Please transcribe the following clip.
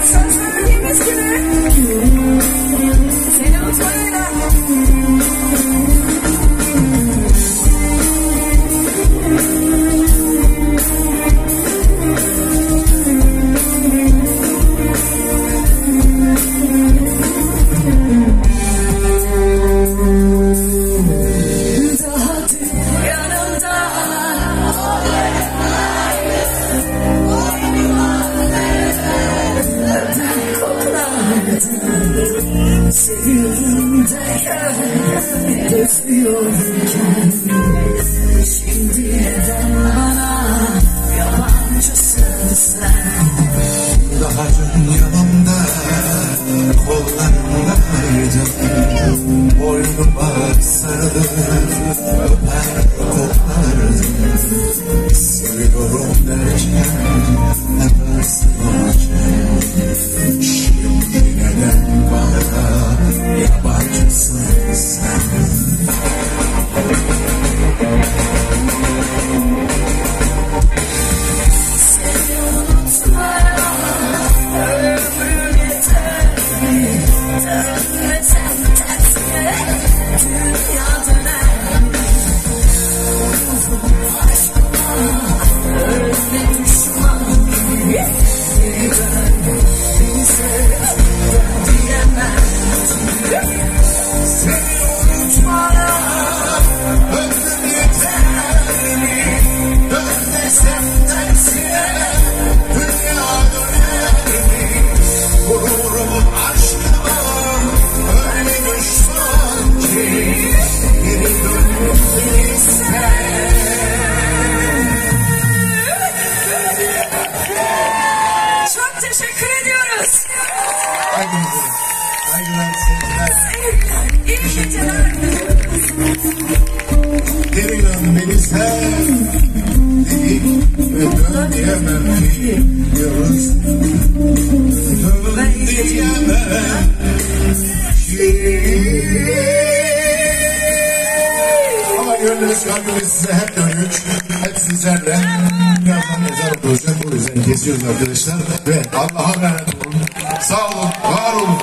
It's Seviyorum derken Özlüyorken Şimdi neden bana Yabancısın sen Daha dün yanımda kollarımdaydın Boynuma sarılıp öper kopardın Seviyorum derken hep özlüyorken Saygılar, saygılar, sevgiler İyi geceler. Dön beni sev Deyip ve dön diyemem Diyoruz Dön diyemem ki gönlümüz kalbimiz size hep dönük Hep sizlerle Birazdan mezar olacak O yüzden kesiyoruz arkadaşlar. Ve Allah'a emanet olun. Sağ olun, var olun